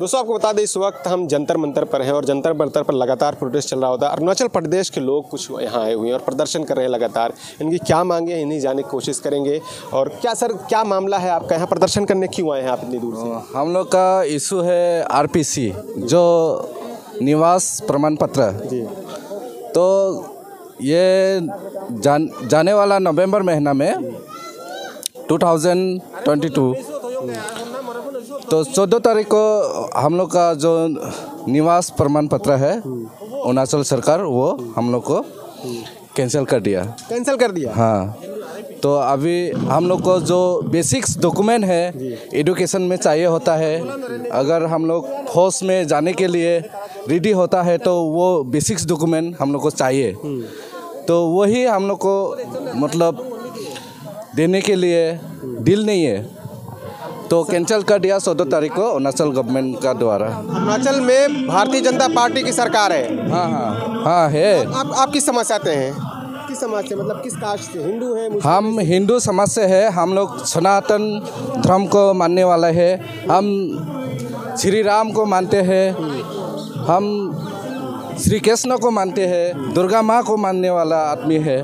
दोस्तों आपको बता दें इस वक्त हम जंतर मंतर पर हैं और जंतर मंतर पर लगातार प्रोटेस्ट चल रहा होता है। अरुणाचल प्रदेश के लोग कुछ यहाँ आए हुए हैं और प्रदर्शन कर रहे हैं लगातार। इनकी क्या मांगे हैं इन्हीं जाने की कोशिश करेंगे। और क्या सर क्या मामला है आपका? यहाँ प्रदर्शन करने क्यों आए हैं आप इतनी दूर से? हम लोग का इशू है आरपीसी जो निवास प्रमाण पत्र। जी। तो ये जान जाने वाला नवंबर महीना में 2022 तो चौदह तारीख को हम लोग का जो निवास प्रमाण पत्र है अरुणाचल सरकार वो हम लोग को कैंसिल कर दिया। कैंसिल कर दिया? हाँ। तो अभी हम लोग को जो बेसिक्स डॉक्यूमेंट है एडुकेशन में चाहिए होता है अगर हम लोग फौज में जाने के लिए रेडी होता है तो वो बेसिक्स डॉक्यूमेंट हम लोग को चाहिए। तो वही हम लोग को मतलब देने के लिए डील नहीं है। तो कैंसिल कर दिया चौदह तारीख को अरुणाचल गवर्नमेंट का द्वारा। अरुणाचल में भारतीय जनता पार्टी की सरकार है? हाँ हाँ। हाँ है। आप आप किस समाज से आते हैं? किस समाज से? मतलब किस कास्ट से? हिंदू है हम हिंदू समाज से है। हम लोग सनातन धर्म को मानने वाला है। हम श्री राम को मानते हैं। हम श्री कृष्ण को मानते हैं। दुर्गा माँ को मानने वाला आदमी है।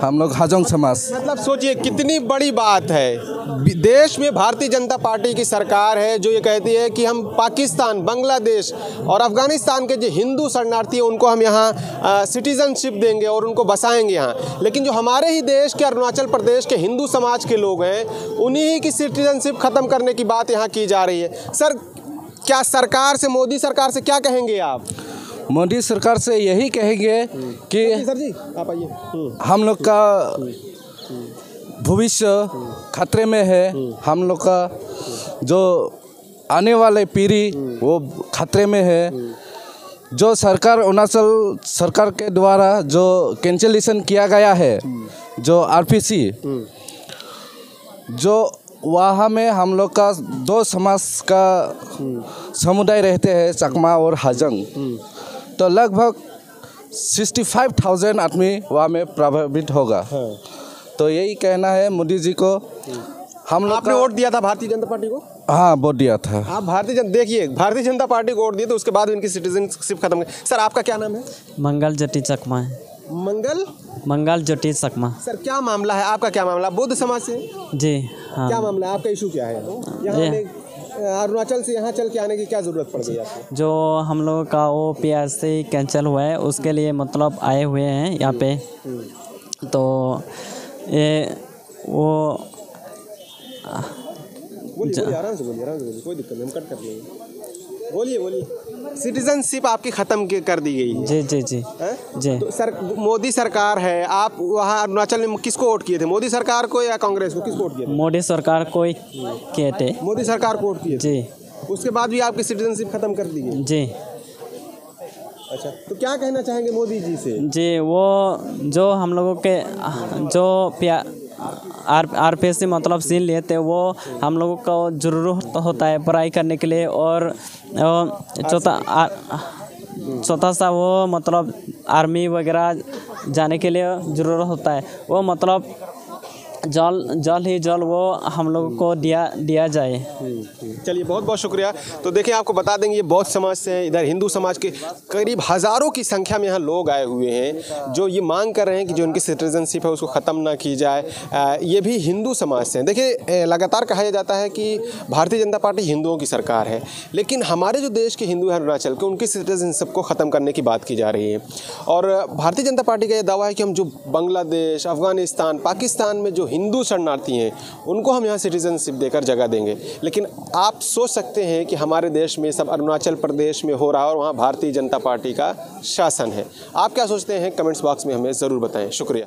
हम लोग हाजोंग समाज। मतलब सोचिए, कितनी बड़ी बात है। देश में भारतीय जनता पार्टी की सरकार है, जो ये कहती है कि हम पाकिस्तान, बांग्लादेश और अफ़गानिस्तान के जो हिंदू शरणार्थी हैं, उनको हम यहाँ सिटीजनशिप देंगे और उनको बसाएँगे यहाँ। लेकिन जो हमारे ही देश के, अरुणाचल प्रदेश के हिंदू समाज के लोग हैं, उन्हीं की सिटीजनशिप ख़त्म करने की बात यहाँ की जा रही है। सर, क्या सरकार से, मोदी सरकार से क्या कहेंगे आप? मोदी सरकार से यही कहेंगे कि सर जी आप आइए। हम लोग का भविष्य खतरे में है। हम लोग का जो आने वाले पीढ़ी वो खतरे में है। जो सरकार अरुणाचल सरकार के द्वारा जो कैंसिलेशन किया गया है जो आरपीसी जो वहाँ में हम लोग का दो समाज का समुदाय रहते हैं चकमा और हाजंग। तो लगभग सिक्सटी फाइव थाउज़ेंड आदमी वहाँ में प्रभावित होगा। हाँ। तो यही कहना है मोदी जी को। हम लोग आपने वोट दिया था भारतीय जनता पार्टी को? हाँ वोट दिया था। आप भारतीय जनता देखिए भारतीय जनता पार्टी को वोट दिए तो उसके बाद इनकी सिटीजनशिप खत्म सर आपका क्या नाम है? मंगल जटी चकमा है। मंगल? मंगल जटी चकमा। सर क्या मामला है? आपका क्या मामला? बुद्ध समाज से? जी हाँ। क्या मामला है? आपका इशू क्या है? यहाँ ये- में, अरुणाचल से यहाँ चल के आने की क्या ज़रूरत पड़ गई आपको? जो हम लोगों का वो पी आर सी कैंसिल हुआ है उसके लिए मतलब आए हुए हैं यहाँ पे। तो ये वो बोलिए बोलिए आराम से बोलिए आराम से बोलिए कोई दिक्कत नहीं हम कट कर लेंगे बोलिए बोलिए। सिटीजनशिप आपकी खत्म कर दी गई जी जी जी। हैं? जी। तो सर मोदी सरकार है आप वहाँ अरुणाचल में किसको वोट किए थे? मोदी सरकार को या कांग्रेस को किसको वोट किए मोदी सरकार को किए थे। मोदी सरकार को वोट किए जी। उसके बाद भी आपकी सिटीजनशिप खत्म कर दी गई। जी। अच्छा तो क्या कहना चाहेंगे मोदी जी से? जी वो जो हम लोगों के जो प्या R R P S C मतलब सीन लिए थे, वो हम लोगों को ज़रूरत होता है पढ़ाई करने के लिए और चौथा चौथा सा वो मतलब आर्मी वगैरह जाने के लिए ज़रूरत होता है। वो मतलब जल जल ही जल वो हम लोगों को दिया दिया जाए। चलिए, बहुत बहुत शुक्रिया। तो देखिए, आपको बता देंगे, ये बौद्ध समाज से हैं, इधर हिंदू समाज के करीब हज़ारों की संख्या में यहाँ लोग आए हुए हैं, जो ये मांग कर रहे हैं कि जो उनकी सिटीजनशिप है, उसको ख़त्म ना की जाए। ये भी हिंदू समाज से हैं। देखिए लगातार कहा जाता है कि भारतीय जनता पार्टी हिंदुओं की सरकार है, लेकिन हमारे जो देश के हिंदू हैं, अरुणाचल के, उनकी सिटीजनशिप को ख़त्म करने की बात की जा रही है। और भारतीय जनता पार्टी का यह दावा है कि हम जो बांग्लादेश, अफ़गानिस्तान, पाकिस्तान में जो हिंदू शरणार्थी हैं, उनको हम यहाँ सिटीजनशिप देकर जगह देंगे। लेकिन आप सोच सकते हैं कि हमारे देश में सब अरुणाचल प्रदेश में हो रहा है और वहाँ भारतीय जनता पार्टी का शासन है। आप क्या सोचते हैं? कमेंट्स बॉक्स में हमें ज़रूर बताएँ। शुक्रिया।